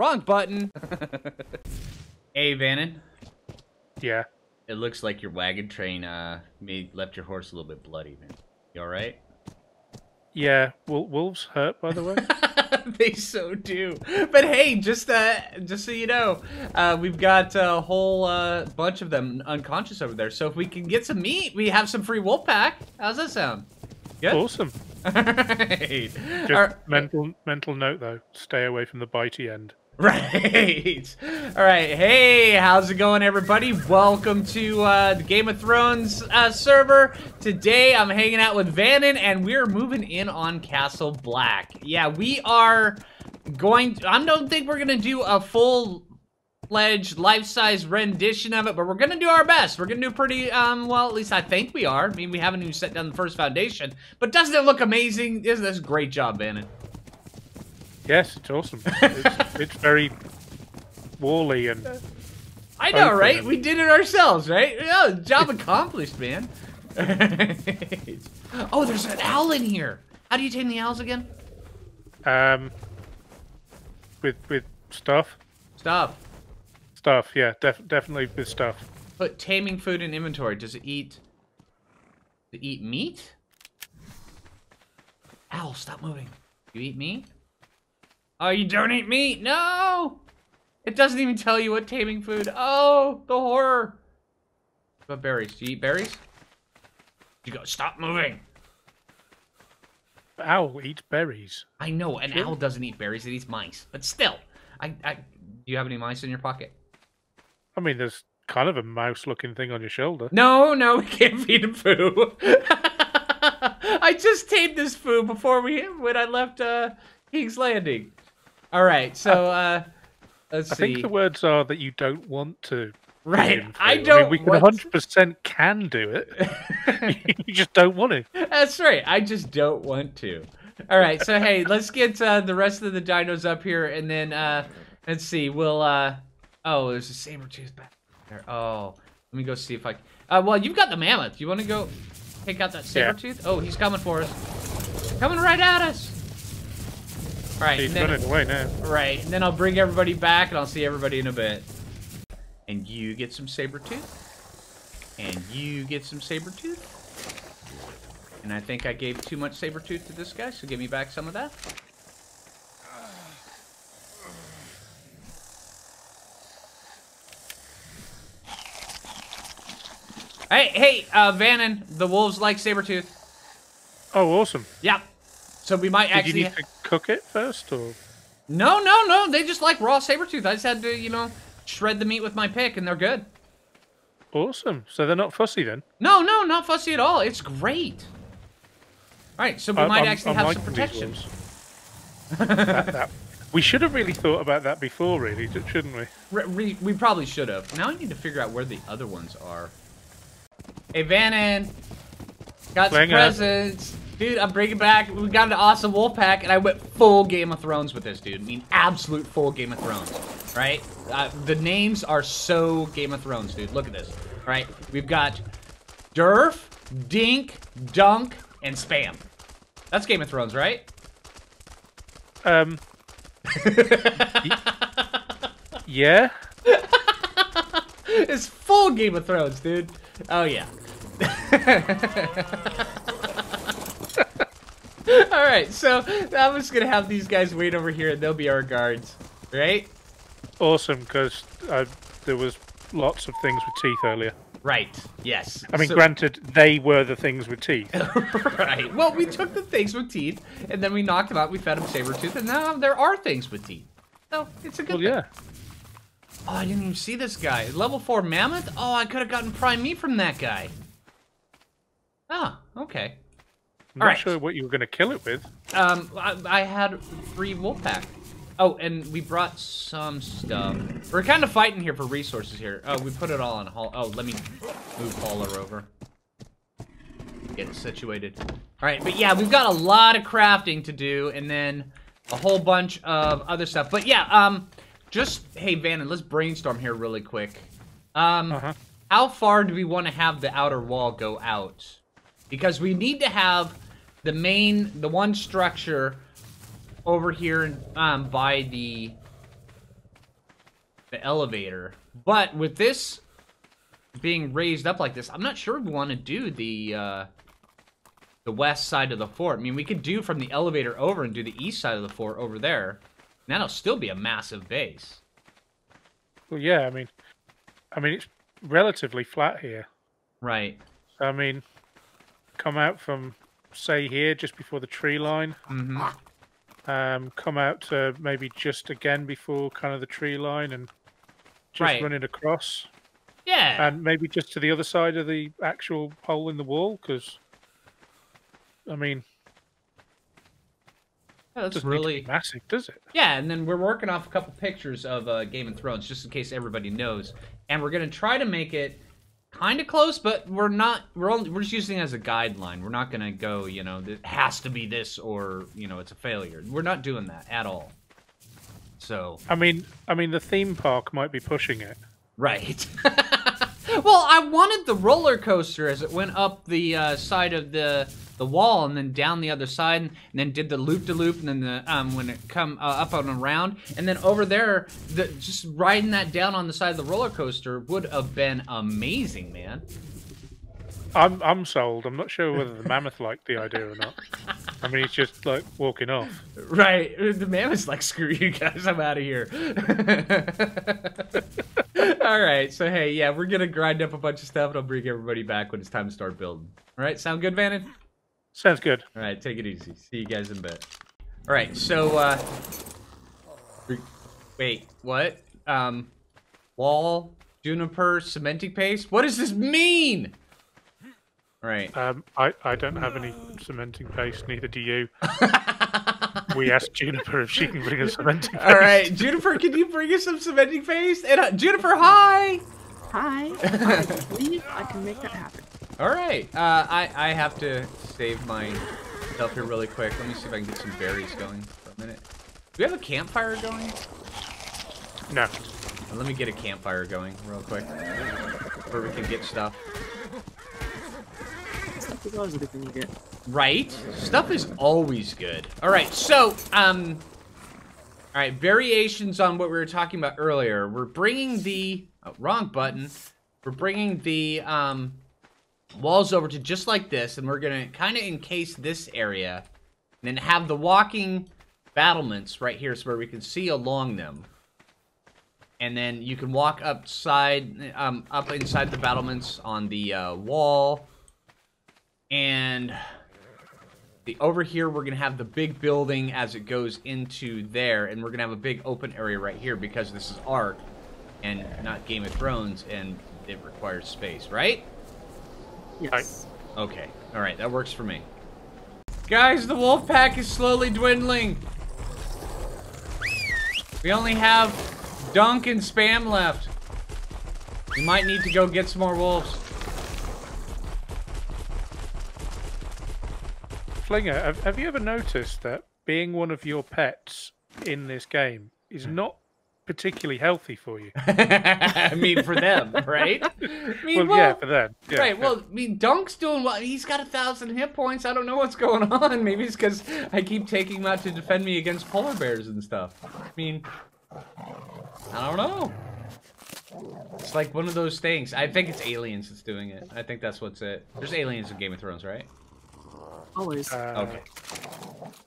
Wrong button. hey, Vannon. Yeah. It looks like your wagon train uh made left your horse a little bit bloody, man. You all right? Yeah. Wol- wolves hurt, by the way. they so do. But hey, just uh, just so you know, uh, we've got a whole uh, bunch of them unconscious over there. So if we can get some meat, we have some free wolf pack. How's that sound? Good. awesome. All right. Just All- mental mental note though: stay away from the bitey end. Right. All right. Hey, how's it going, everybody? Welcome to uh, the Game of Thrones uh, server. Today, I'm hanging out with Vannon, and we're moving in on Castle Black. Yeah, we are going. To, I don't think we're gonna do a full fledged life-size rendition of it, but we're gonna do our best. We're gonna do pretty um well, at least I think we are. I mean, we haven't even set down the first foundation, but doesn't it look amazing? Isn't this great job, Vannon? Yes, it's awesome. it's, it's very wally and I know, right? and- We did it ourselves, right? Yeah, job accomplished, man. oh, there's an owl in here. How do you tame the owls again? um with with stuff. Stop. Stuff, yeah, def- definitely with stuff. Put taming food in inventory. Does it eat? Does it eat meat? Owl, stop moving. You eat meat? Oh, you don't eat meat? No! It doesn't even tell you what taming food. Oh, the horror. What berries? Do you eat berries? You go, stop moving. Owl eats berries. I know an Sure. owl doesn't eat berries; it eats mice. But still, I, I, do you have any mice in your pocket? I mean, there's kind of a mouse-looking thing on your shoulder. No, no, we can't feed him foo. I just tamed this foo before we when I left uh, King's Landing. All right, so uh, let's I see. I think the words are that you don't want to. right, I don't. mean, we can 100% can do it. you just don't want to. That's right. I just don't want to. All right, so hey, let's get uh, the rest of the dinos up here, and then uh, let's see. We'll. Uh, oh, there's a saber tooth back there. Oh, let me go see if I. Uh, well, you've got the mammoth. You want to go take out that saber Yeah. tooth? Oh, he's coming for us. Coming right at us. Right, He's and then, running away now. right, and then I'll bring everybody back, and I'll see everybody in a bit. And you get some saber tooth, and you get some saber tooth. And I think I gave too much saber tooth to this guy, so give me back some of that. Hey, hey, uh, Vannon, the wolves like saber tooth. Oh, awesome. Yep. So we might Did actually. you need to cook it first, or No, no, no. They just like raw saber tooth. I just had to, you know, shred the meat with my pick, and they're good. awesome? So they're not fussy then. No, no, not fussy at all. It's great. All right, so we I- might I'm- actually I'm have some liking these protection. that, that. We should have really thought about that before, really, shouldn't we? Re- re- we probably should have. Now I need to figure out where the other ones are. Hey, Vannon. Got some Playing a- presents. Dude, I'm bringing back. We got an awesome wolf pack, and I went full Game of Thrones with this, dude. I mean, absolute full Game of Thrones, right? Uh, the names are so Game of Thrones, dude. Look at this, right? We've got Durf, Dink, Dunk, and Spam. That's Game of Thrones, right? Um. yeah. It's full Game of Thrones, dude. Oh yeah. All right, so I'm just gonna have these guys wait over here, and they'll be our guards, right? Awesome, because uh, there was lots of things with teeth earlier. Right. Yes. I mean, So- granted, they were the things with teeth. right. Well, we took the things with teeth, and then we knocked them out. We fed them saber tooth, and now there are things with teeth. So it's a good. well, thing. yeah. Oh, I didn't even see this guy. Level four mammoth. Oh, I could have gotten prime meat from that guy. Ah, okay. I'm not sure what you were going to kill it with. Um, I, I had three wolf pack. Oh, and we brought some stuff. We're kind of fighting here for resources here. Oh, we put it all on haul. Oh, let me move hauler over. Get it situated. All right, but yeah, we've got a lot of crafting to do, and then a whole bunch of other stuff. But yeah, um, just hey, Vannon, let's brainstorm here really quick. Um, Uh-huh. how far do we want to have the outer wall go out? Because we need to have the main, the one structure over here um, by the the elevator. But with this being raised up like this, I'm not sure we want to do the uh, the west side of the fort. I mean, we could do from the elevator over and do the east side of the fort over there. And that'll still be a massive base. Well, yeah. I mean, I mean it's relatively flat here. Right. I mean, come out from say here just before the tree line. Mm-hmm. Um, come out to maybe just again before kind of the tree line and just Right. run it across, Yeah. and maybe just to the other side of the actual hole in the wall. Because, I mean, Yeah, that's really massive, does it? Yeah, and then we're working off a couple pictures of uh, Game of Thrones, just in case everybody knows. And we're gonna try to make it kind of close, but we're not. We're only we're just using it as a guideline. We're not gonna go, you know, it has to be this or you know, it's a failure. We're not doing that at all. So I mean, I mean, the theme park might be pushing it. right. well, I wanted the roller coaster as it went up the uh, side of the the wall and then down the other side and then did the loop de loop and then the um when it come uh, up and around and then over there the just riding that down on the side of the roller coaster would have been amazing, man. I'm I'm sold. I'm not sure whether the mammoth liked the idea or not. I mean, he's just like walking off. Right. The mammoth's like, screw you guys, I'm out of here. All right. So, hey, yeah, we're going to grind up a bunch of stuff and I'll bring everybody back when it's time to start building. All right. Sound good, Vannon? Sounds good. All right. Take it easy. See you guys in a bit. All right. So, uh, wait, what? Um, wall, juniper, cementing paste? What does this mean? All right. Um, I I don't have any cementing paste. Neither do you. we asked Juniper if she can bring us cementing paste. All right. Juniper, can you bring us some cementing paste? And uh, Juniper, hi. Hi. I believe I can make that happen. All right. Uh, I I have to save my stuff here really quick. Let me see if I can get some berries going for a minute. Do we have a campfire going? No. Let me get a campfire going real quick, where we can get stuff. Thing get. Right? Stuff is always good. All right. So um. All right. Variations on what we were talking about earlier. We're bringing the oh, wrong button. We're bringing the um walls over to just like this, and we're gonna kind of encase this area, and then have the walking battlements right here, so where we can see along them. And then you can walk upside, um, up inside the battlements on the uh, wall. And the over here, we're gonna have the big building as it goes into there, and we're gonna have a big open area right here because this is art and not Game of Thrones, and it requires space, right? Yes. Okay. All right, that works for me. Guys, the wolf pack is slowly dwindling. We only have Dunk and Spam left. We might need to go get some more wolves. Phlinger, have, have you ever noticed that being one of your pets in this game is hmm. not particularly healthy for you? I mean, for them, right? I mean, well, yeah, for them. Yeah, right. yeah. Well, I mean, Dunk's doing well. He's got a thousand hit points. I don't know what's going on. Maybe it's because I keep taking him out to defend me against polar bears and stuff. I mean, I don't know. It's like one of those things. I think it's aliens that's doing it. I think that's what's it. There's aliens in Game of Thrones, right? Always. Uh, Okay.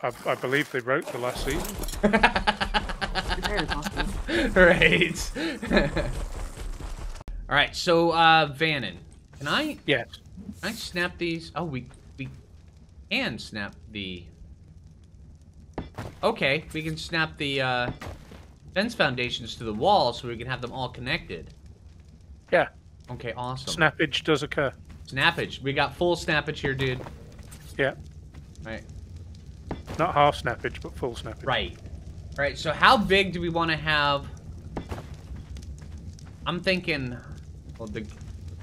I, I believe they wrote the last season. Right. All right. So, uh, Vannon, can I Yes. Can I snap these? Oh, we we can snap the. Okay, we can snap the uh, fence foundations to the wall so we can have them all connected. Yeah. Okay, awesome. Snappage does occur. Snappage. We got full snappage here, dude. Yeah. Right. Not half snappage, but full snappage. Right. Right. So how big do we want to have? I'm thinking. Well, the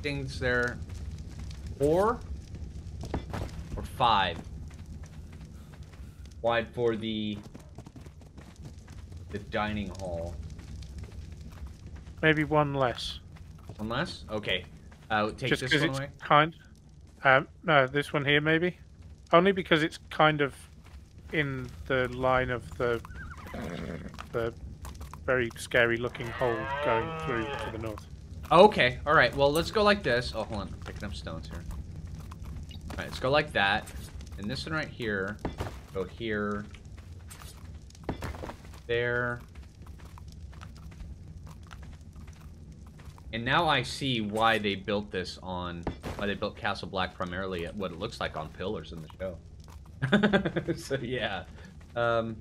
things there. Four or five wide for the the dining hall. Maybe one less. One less. Okay. Uh, take Just this because one it's away. kind. Um, no, this one here maybe. Only because it's kind of in the line of the the very scary looking hole going through to the north. Okay, all right. Well, let's go like this. Oh, hold on. I'm picking up stones here. All right, let's go like that. And this one right here, go here, there. And now I see why they built this on, why they built Castle Black primarily at what it looks like on pillars in the show. so yeah. Um,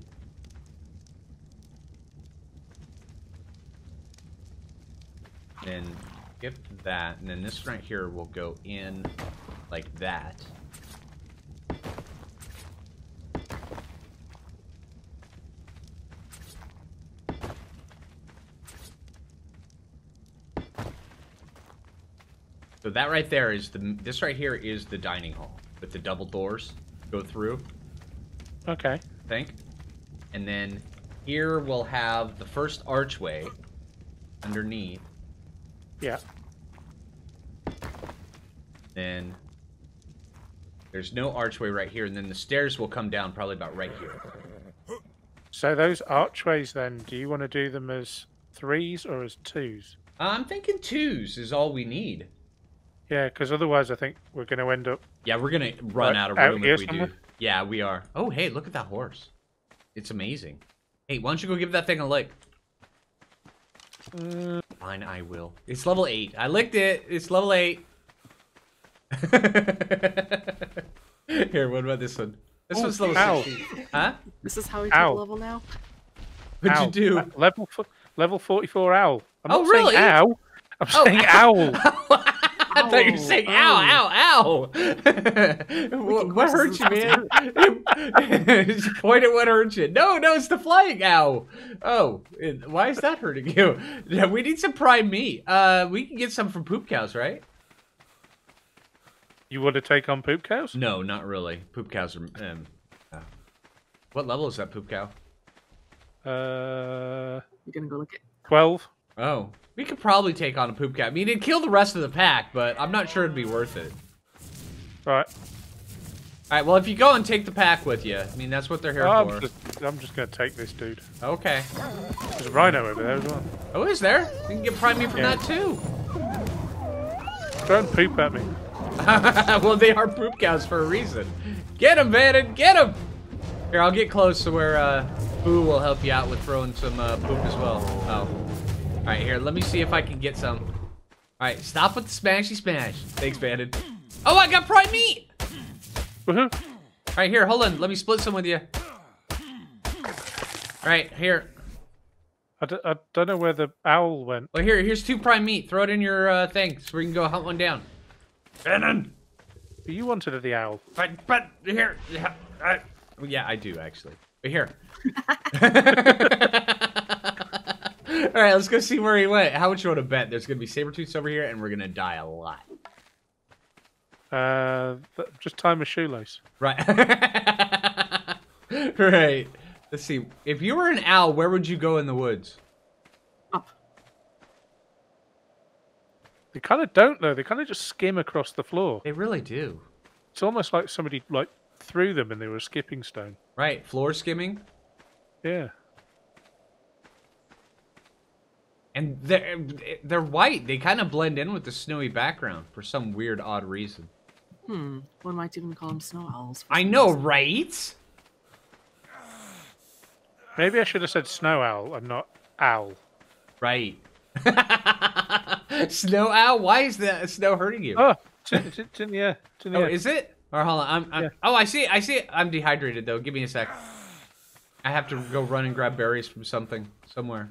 and skip that, and then this right here will go in like that. So that right there is the, this right here is the dining hall with the double doors go through, Okay. I think. And then here we'll have the first archway underneath. Yeah. Then there's no archway right here, and then the stairs will come down probably about right here. So those archways then, do you want to do them as threes or as twos? I'm thinking twos is all we need. Yeah, because otherwise I think we're going to end up. Yeah, we're gonna run Right, out of room here if we somewhere? do. Yeah, we are. Oh, hey, look at that horse. It's amazing. Hey, why don't you go give that thing a lick? Uh, Fine, I will. It's level 8. I licked it. It's level 8. Here, what about this one? This Oh, one's level ow. 16. Huh? This is how we Ow. take level now. What'd owl. you do? Uh, level fo- level forty four owl. I'm Oh, not really? saying owl. I'm Oh, saying ow. owl. I thought you were Ow, saying ow. ow, ow, ow. what, what hurt you, man? Point at what hurt you. No, no, it's the flying ow. Oh, it- why is that hurting you? Yeah, we need some prime meat. Uh, we can get some from poop cows, right? You want to take on poop cows? No, not really. Poop cows are. Um, uh, what level is that poop cow? Uh, You're gonna go look at. twelve. Oh, we could probably take on a poop cow. I mean, it'd kill the rest of the pack, but I'm not sure it'd be worth it. Right. All right, well, if you go and take the pack with you, I mean, that's what they're here Oh, for. I'm just, I'm just going to take this dude. Okay. There's a rhino over there as well. Oh, is there? You can get prime meat from Yeah. that too. Don't poop at me. well, they are poop cows for a reason. Get him, Vannon, get him! Here, I'll get close to where uh, Boo will help you out with throwing some uh, poop as well. Oh. All right, here, let me see if I can get some. All right, stop with the smashy smash. Thanks, Vannon. Oh, I got prime meat! Woohoo! All right, here, hold on. Let me split some with you. All right, here. I, d- I don't know where the owl went. Well, here, here's two prime meat. Throw it in your uh, thing so we can go hunt one down. Vannon! But you wanted the owl. But but here, yeah, I, yeah, I do actually. But here. All right, let's go see where he went. How much you want to bet? There's gonna be saber tooths over here, and we're gonna die a lot. Uh, just tie my shoelace. Right. right. Let's see. If you were an owl, where would you go in the woods? Up. They kind of don't though. They kind of just skim across the floor. They really do. It's almost like somebody like threw them and they were a skipping stone. Right. Floor skimming. Yeah. And they're they're white. They kind of blend in with the snowy background for some weird, odd reason. Hmm. One might even call them snow owls. I know, reason. right? Maybe I should have said snow owl and not owl. Right. snow owl? Why is the snow hurting you? Oh, it's in, it's in- it's in the air. It's in the Oh, is it? Or hold on. I'm, I'm, Yeah. Oh, I see it. I see it. I'm dehydrated though. Give me a sec. I have to go run and grab berries from something somewhere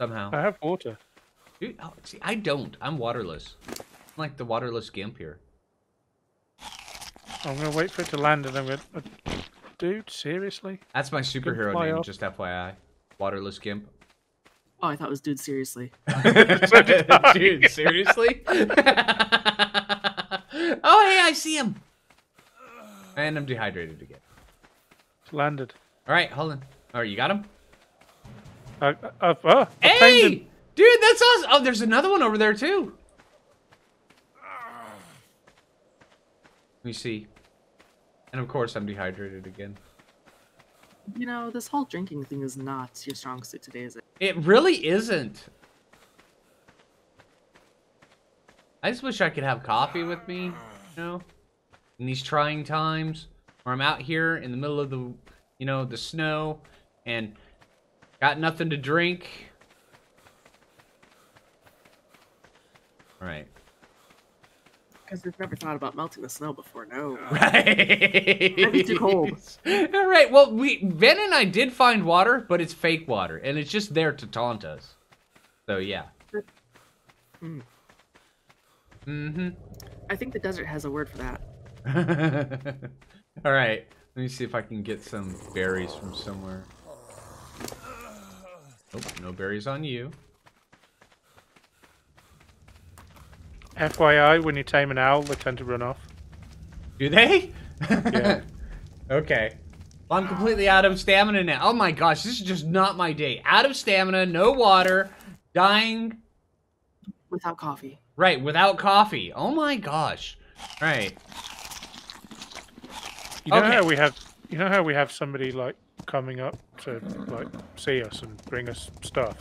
somehow. I have water. Dude, oh, see, I don't. I'm waterless. I'm like the waterless gimp here. I'm gonna wait for it to land and I'm gonna. Uh, dude, seriously? That's my superhero name. off. Just FYI. Waterless gimp. Oh, I thought it was dude. Seriously. Dude, seriously? oh, hey, I see him. And I'm dehydrated again. It's landed. All right, hold on. All right, you got him? I, I, I've, oh, I tamed him. Hey, dude, that's awesome. Oh, there's another one over there too. Let me see. And of course, I'm dehydrated again. You know, this whole drinking thing is not your strong suit today, is it? It really isn't. I just wish I could have coffee with me, you know, in these trying times where I'm out here in the middle of the, you know, the snow and got nothing to drink. Right. Because we've never thought about melting the snow before. No. Right. That'd be too cold. All right. Well, we Ben and I did find water, but it's fake water, and it's just there to taunt us. So yeah. Hmm. Mm-hmm. I think the desert has a word for that. All right. Let me see if I can get some berries from somewhere. Nope, no berries on you. FYI, when you tame an owl, they tend to run off. Do they? Yeah. okay. Well, I'm completely out of stamina now. Oh my gosh, this is just not my day. Out of stamina, no water, dying. Without coffee. Right, without coffee. Oh my gosh. Right. You know Okay. how we have, you know how we have somebody like coming up to like see us and bring us stuff.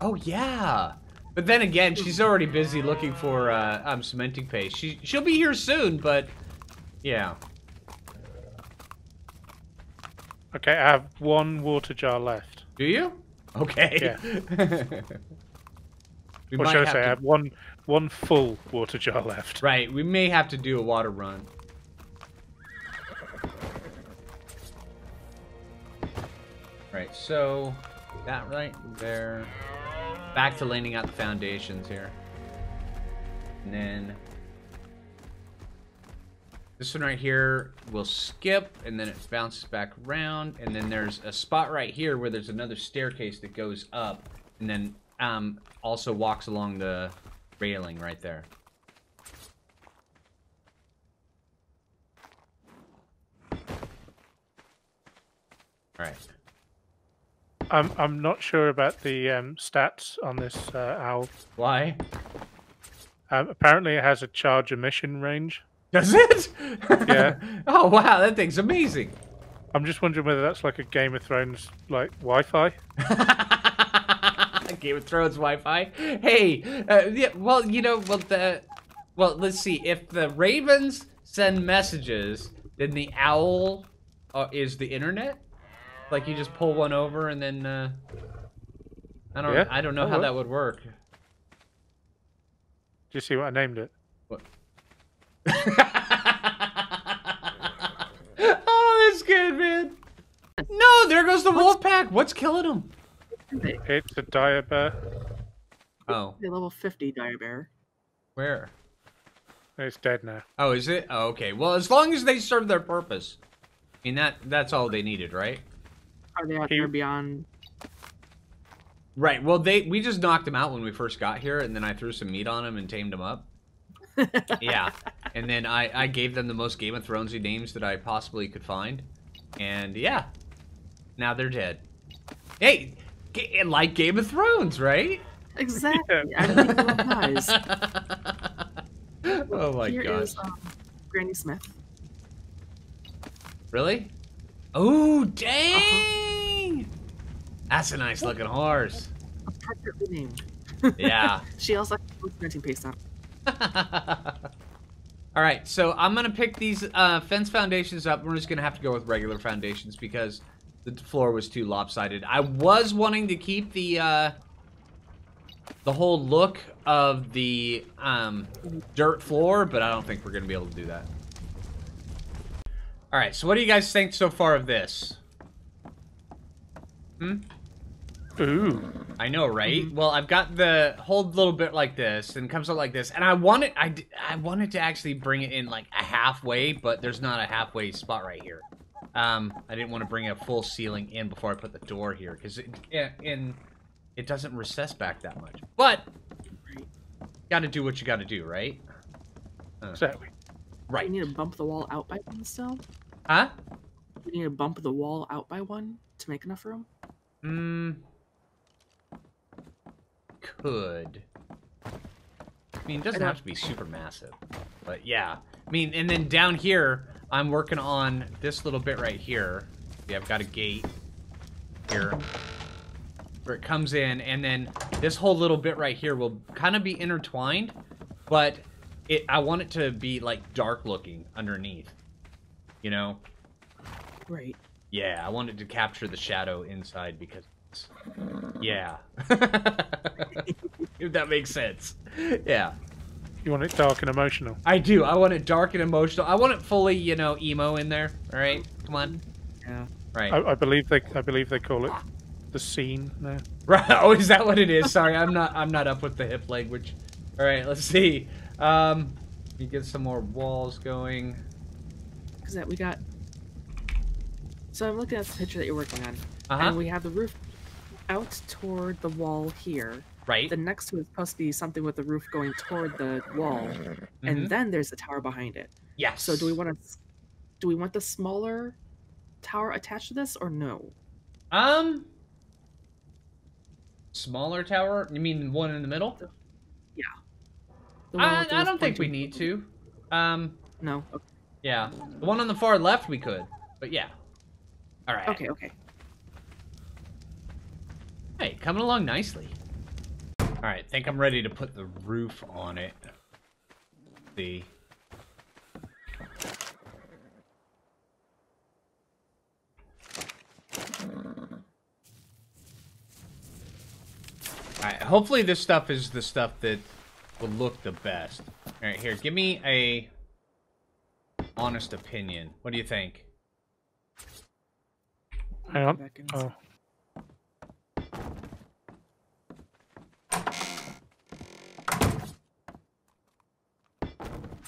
Oh yeah. But then again, she's already busy looking for uh, um cementing paste. She she'll be here soon, but yeah. Okay, I have one water jar left. Do you? Okay. Yeah. we Or should I say, I have one one full water jar left. right. We may have to do a water run. Right. So that right there. Back to laying out the foundations here. And then this one right here will skip and then it bounces back around and then there's a spot right here where there's another staircase that goes up and then um also walks along the railing right there. All right. I'm I'm not sure about the um, stats on this uh, owl. Why? Um, apparently, it has a charge emission range. Does it? Yeah. oh wow, that thing's amazing. I'm just wondering whether that's like a Game of Thrones like Wi-Fi. Game of Thrones Wi-Fi. Hey, uh, yeah, well, you know, well, the, well, let's see. If the ravens send messages, then the owl uh, is the internet. Like you just pull one over and then, uh, I don't, Yeah, I don't know that how works. that would work. Do you see what I named it? What? oh, that's good, man. No, there goes the wolf pack. What's killing them? It's a dire bear. Oh, they level 50 dire bear. where? It's dead now. Oh, is it? Oh, okay. Well, as long as they serve their purpose. I mean, that that's all they needed, right? Are they out He- there beyond? Right. Well, they we just knocked them out when we first got here, and then I threw some meat on them and tamed them up. yeah. And then I I gave them the most Game of Thronesy names that I possibly could find, and yeah, now they're dead. Hey, ga- like Game of Thrones, right? Exactly. I'm thinking about pies. oh my Here gosh. is, um, Granny Smith. Really? Oh, dang! That's a nice looking horse. Appropriately named. Yeah. She also has a printing paste on. All right, so I'm gonna pick these uh, fence foundations up. We're just gonna have to go with regular foundations because the floor was too lopsided. I was wanting to keep the uh, the whole look of the um, dirt floor, but I don't think we're gonna be able to do that. All right, so what do you guys think so far of this? Hmm. Ooh. I know, right? Well, I've got the whole little bit like this, and comes out like this, and I wanted, I wanted to actually bring it in like a halfway, but there's not a halfway spot right here. Um, I didn't want to bring a full ceiling in before I put the door here, because it, yeah, and it doesn't recess back that much. But Right. got to do what you got to do, right? Exactly. Right? You need to bump the wall out by one still. Huh? You need to bump the wall out by one to make enough room. Hmm. Could. I mean, it doesn't have to be super massive, but yeah. I mean, and then down here, I'm working on this little bit right here. See, I've got a gate here where it comes in, and then this whole little bit right here will kind of be intertwined, but it I want it to be like dark looking underneath. You know? Right. Yeah, I wanted to capture the shadow inside because, it's- yeah, if that makes sense. Yeah, You want it dark and emotional. I do. I want it dark and emotional. I want it fully, you know, emo in there. All right, come on. Yeah. Right, I, I believe they I believe they call it the scene now. right. Oh, is that what it is? Sorry, I'm not. I'm not up with the hip language. All right, let's see. Um, let me get some more walls going. Because that we got. So I'm looking at the picture that you're working on, Uh and we have the roof out toward the wall here. Right. The next one is supposed to be something with the roof going toward the wall, Mhm. and then there's the tower behind it. Yes. So do we want to? Do we want the smaller tower attached to this or no? Um. Smaller tower? You mean the one in the middle? The I, the I roof don't think we need to. Um. No. Okay. Yeah. The one on the far left we could, but yeah. All right. Okay. Okay. Hey, coming along nicely. All right, think I'm ready to put the roof on it. See. All right, hopefully this stuff is the stuff that will look the best. All right, here, give me a honest opinion. What do you think? Hang on. Back Oh,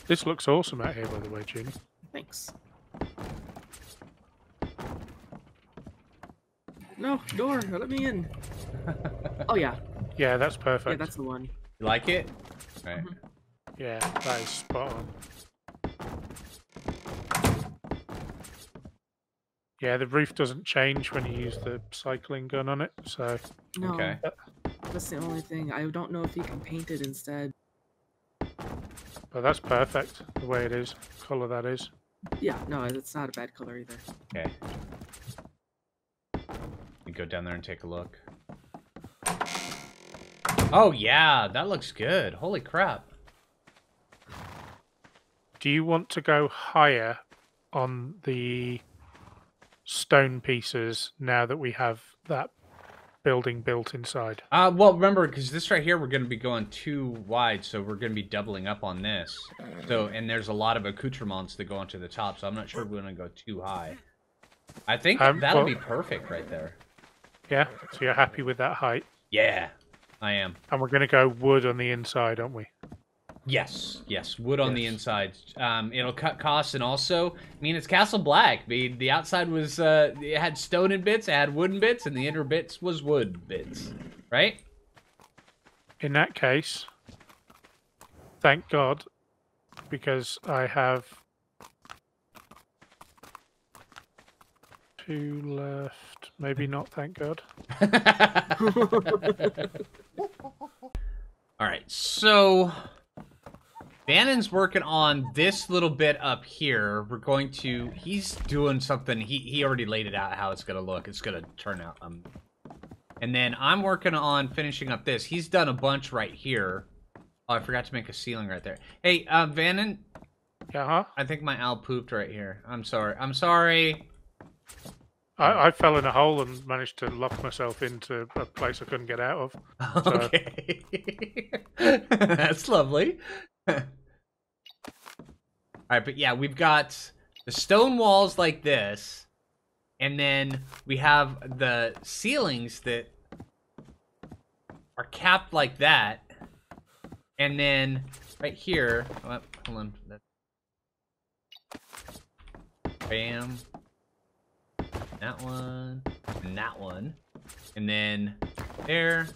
this looks awesome out here, by the way, Junie. Thanks. No door. Let me in. Oh yeah. Yeah, that's perfect. Yeah, perfect. that's the one. You like it? All right. Mm-hmm. Yeah, that is spot on. Yeah, the roof doesn't change when you use the cycling gun on it, so No. Okay. That's the only thing. I don't know if you can paint it instead. but that's perfect the way it is, color that is. Yeah. No, it's not a bad color either. Okay. We go down there and take a look. Oh yeah, that looks good. Holy crap. Do you want to go higher on the stone pieces now that we have that building built inside? Uh, well, remember, because this right here, we're going to be going too wide, so we're going to be doubling up on this. So, and there's a lot of accoutrements that go onto the top, so I'm not sure we're going to go too high. I think Um, that'll well- be perfect right there. Yeah, so you're happy with that height. Yeah, I am. And we're going to go wood on the inside, aren't we? Yes, yes, wood on the inside. Um, it'll cut costs, and also, I mean, it's Castle Black. The the outside was uh, it had stone and bits, it had wooden bits, and the inner bits was wood bits, right? In that case, thank God, because I have two left. Maybe not, thank God. All right, so Vannon's working on this little bit up here. We're going to. He's doing something. He he already laid it out how it's gonna look. It's gonna turn out. Um, and then I'm working on finishing up this. He's done a bunch right here. Oh, I forgot to make a ceiling right there. Hey, uh, Bannon, Yeah, huh? I think my owl pooped right here. I'm sorry. I'm sorry. I, I fell in a hole and managed to lock myself into a place I couldn't get out of. Okay. That's lovely. All right, but yeah, we've got the stone walls like this, and then we have the ceilings that are capped like that, and then right here, oh, hold on, bam, that one, and that one, and then there,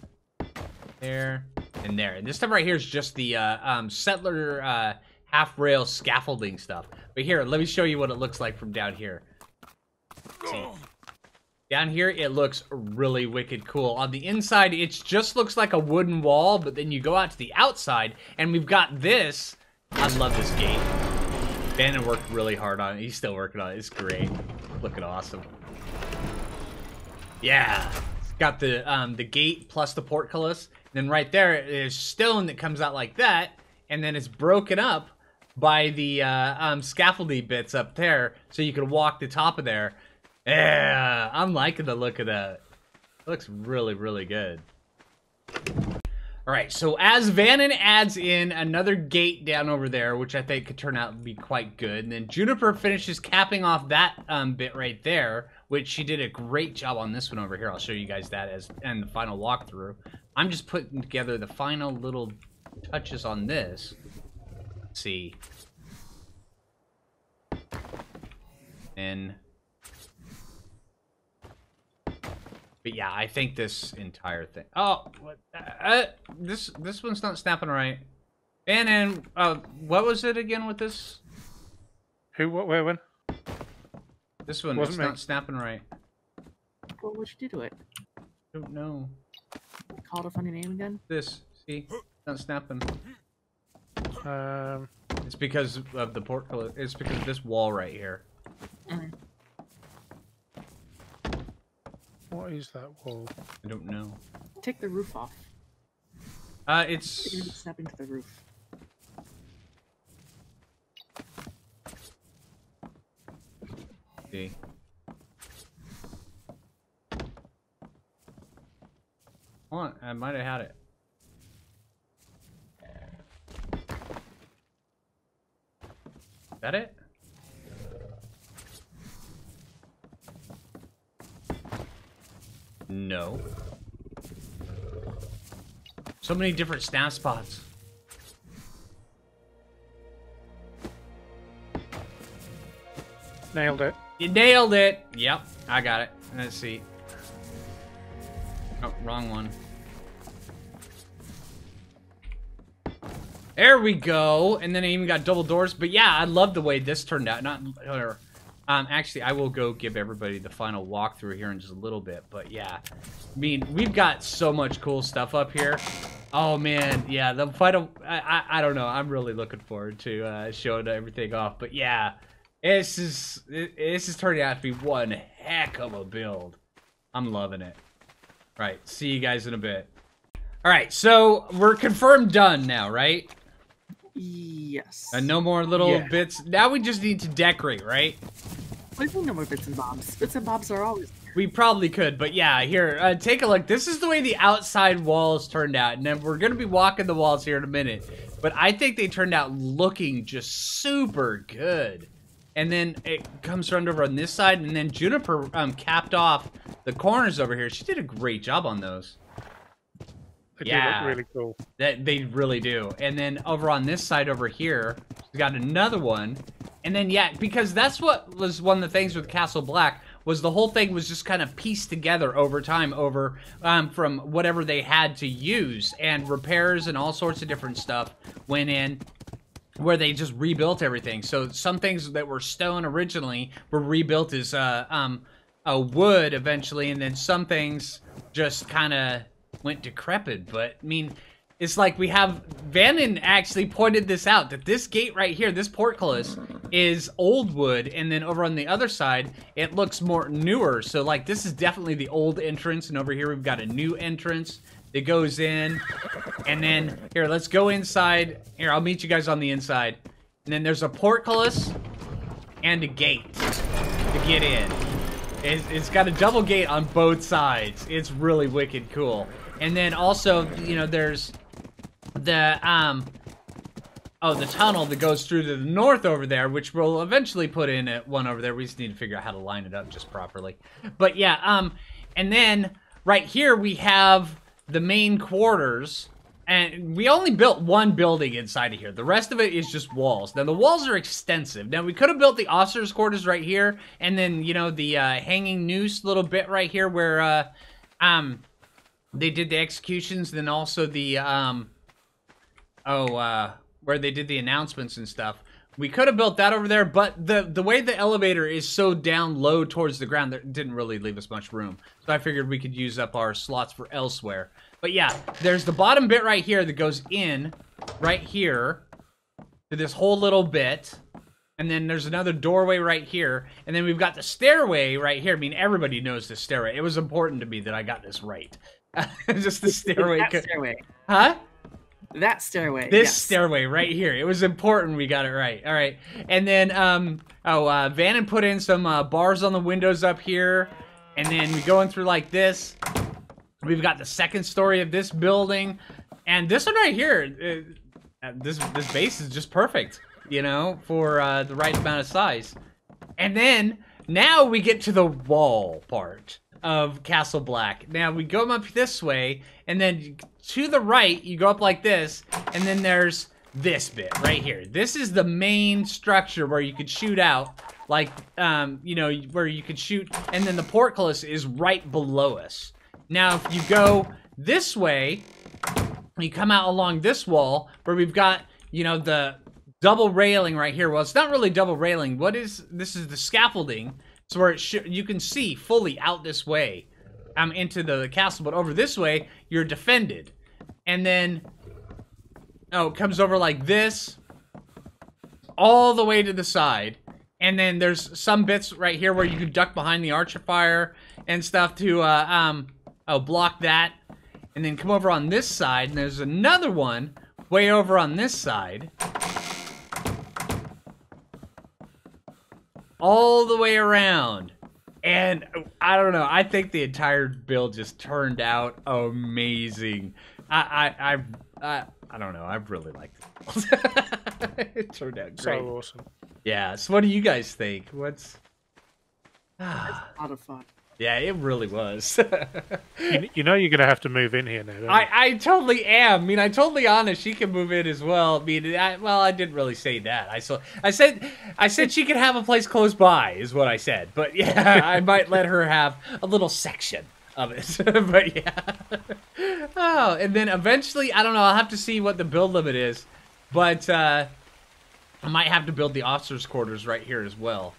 there, and there. And this stuff right here is just the uh, um, settler uh, half rail scaffolding stuff. But here, let me show you what it looks like from down here. See? Down here, it looks really wicked cool. On the inside, it just looks like a wooden wall, but then you go out to the outside, and we've got this. I love this gate. Vannon worked really hard on it. He's still working on it. It's great. Looking awesome. Yeah. It's got the um, the gate plus the portcullis. Then right there is stone that comes out like that, and then it's broken up by the uh, um, scaffoldy bits up there, so you can walk the top of there. Yeah, I'm liking the look of that. It looks really, really good. All right, so as Vannon adds in another gate down over there, which I think could turn out to be quite good, and then Juniper finishes capping off that um, bit right there, which she did a great job on this one over here. I'll show you guys that as and the final walkthrough. I'm just putting together the final little touches on this. Let's see. And But yeah, I think this entire thing. Oh, what? Uh, this this one's not snapping right. And then, uh, what was it again with this? Who? What? Where? When? This one Wasn't it's me. not snapping right. What would you do to it? Don't know. Call it a funny name again? This see, it's not snapping. Um, It's because of the portcullis. It's because of this wall right here. Mm. what is that wall? I don't know. Take the roof off. Uh, it's. You're gonna be it's snapping to the roof. see. Hold on, I might have had it. That it? No. So many different snap spots. Nailed it. You nailed it. Yep, I got it. Let's see. Oh, wrong one. There we go. And then I even got double doors. But yeah, I love the way this turned out. Not, or, um, actually, I will go give everybody the final walkthrough here in just a little bit. But yeah, I mean, we've got so much cool stuff up here. Oh man, yeah, the final. I, I, I don't know. I'm really looking forward to uh, showing everything off. But yeah, this is this is turning out to be one heck of a build. I'm loving it. Right, see you guys in a bit. All right, so we're confirmed done now, right? Yes. And no more little Yeah. bits. Now we just need to decorate, right? What do you no more bits and bobs? Bits and bobs are always We probably could, but yeah, here, uh, take a look. This is the way the outside walls turned out, and then we're gonna be walking the walls here in a minute. But I think they turned out looking just super good. And then it comes around over on this side, and then Juniper um, capped off the corners over here. She did a great job on those. They Yeah. do look really cool. That they really do. And then over on this side over here, we got another one. And then yeah, because that's what was one of the things with Castle Black was the whole thing was just kind of pieced together over time over um, from whatever they had to use and repairs and all sorts of different stuff went in where they just rebuilt everything. So some things that were stone originally were rebuilt as uh, um, a wood eventually, and then some things just kind of went decrepit. But I mean, it's like we have Vannon actually pointed this out that this gate right here, this portcullis, is old wood, and then over on the other side, it looks more newer. So like this is definitely the old entrance, and over here we've got a new entrance that goes in. And then, here, let's go inside. Here, I'll meet you guys on the inside. And then there's a portcullis and a gate to get in. It's, it's got a double gate on both sides. It's really wicked cool. And then also, you know, there's the, um, oh, the tunnel that goes through to the north over there, which we'll eventually put in at one over there. We just need to figure out how to line it up just properly. But yeah, um, and then right here we have the main quarters. And we only built one building inside of here. The rest of it is just walls. Now, the walls are extensive. Now, we could have built the officers' quarters right here. And then, you know, the uh, hanging noose little bit right here where uh, um, they did the executions. Then also the, um, oh, uh, where they did the announcements and stuff. We could have built that over there, but the the way the elevator is so down low towards the ground, that didn't really leave us much room. So I figured we could use up our slots for elsewhere. But yeah, there's the bottom bit right here that goes in, right here, to this whole little bit. and then there's another doorway right here, and then we've got the stairway right here. I mean, everybody knows the stairway. It was important to me that I got this right. Just the stairway, That stairway. huh? That stairway. This yes. stairway right here. It was important we got it right. All right. And then um oh uh Vannon put in some uh, bars on the windows up here. And then we go in through like this. We've got the second story of this building. And this one right here, uh, uh, this this base is just perfect, you know, for uh, the right amount of size. And then now we get to the wall part of Castle Black. Now we go up this way, and then to the right, you go up like this, and then there's this bit right here. This is the main structure where you could shoot out, like, um, you know, where you could shoot, and then the portcullis is right below us. Now, if you go this way, you come out along this wall where we've got, you know, the double railing right here. Well, it's not really double railing. What is this? Is the scaffolding? So where it sh- you can see fully out this way, um, into the castle. But over this way, you're defended, and then oh, it comes over like this, all the way to the side, and then there's some bits right here where you can duck behind the archer fire and stuff to uh, um oh block that, and then come over on this side, and there's another one way over on this side. All the way around. And I don't know. I think the entire build just turned out amazing. I I I I, I don't know. I really liked it. it turned out great. So great. awesome. Yeah. So what do you guys think? What's A lot of fun. Yeah, it really was. You, you know you're going to have to move in here now. Don't I, you? I totally am. I mean, I totally honest. She can move in as well. I mean, I, well, I didn't really say that. I so I said I said she could have a place close by is what I said. But yeah, I might let her have a little section of it. but yeah. Oh, and then eventually, I don't know. I'll have to see what the build limit is, but uh, I might have to build the officers' quarters right here as well.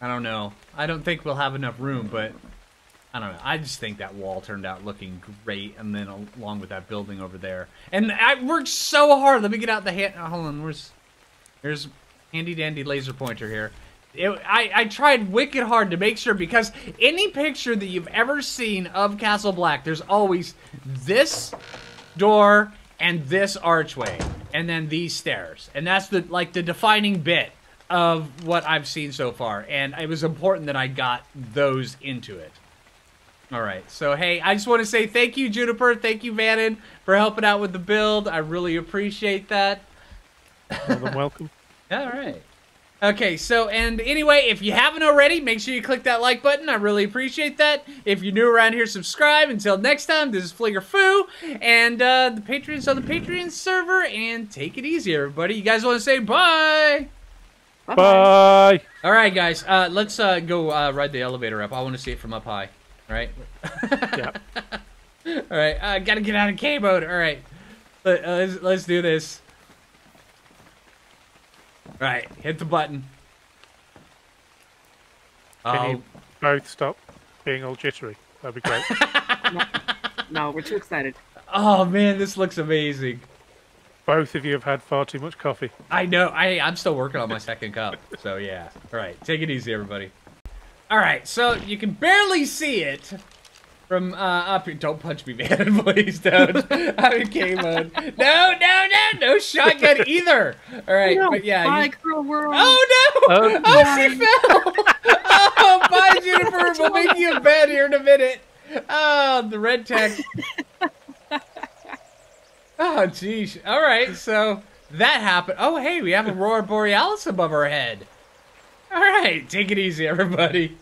I don't know. I don't think we'll have enough room, but I don't know. I just think that wall turned out looking great, and then along with that building over there. And I worked so hard. Let me get out the hand. Oh, hold on. Where's? There's handy dandy laser pointer here. It, I I tried wicked hard to make sure because any picture that you've ever seen of Castle Black, there's always this door and this archway, and then these stairs, and that's the like the defining bit of what I've seen so far. And it was important that I got those into it. All right. So, hey, I just want to say thank you, Juniper. Thank you, Vannon, for helping out with the build. I really appreciate that. Than welcome. All right. Okay, so, and anyway, if you haven't already, make sure you click that like button. I really appreciate that. If you're new around here, subscribe. Until next time, this is Phlinger Phoo, and uh, the Patreon's on the Patreon server, and take it easy, everybody. You guys want to say bye? Bye-bye. All right, guys, uh, let's uh, go uh, ride the elevator up. I want to see it from up high. All right? Yeah. All right, I gotta get out of K mode. All right, Let, uh, let's let's do this. All right, hit the button. Can Oh, you both stop being all jittery? That'd be great. No, we're too excited. oh man, this looks amazing. Both of you have had far too much coffee. I know. I I'm still working on my second cup. So yeah. All right, take it easy, everybody. All right, so you can barely see it from uh, up here. Don't punch me, man, please don't. I'm in K mode. No, no, no, no shotgun either. All right, no, but yeah. bye, you- girl world. Oh no! Oh, Oh, she fell! Oh, bye, Jennifer. We'll make you a bed here in a minute. Oh, the red tech. Oh, geez. All right, so that happened. Oh, hey, we have Aurora Borealis above our head. All right, take it easy, everybody.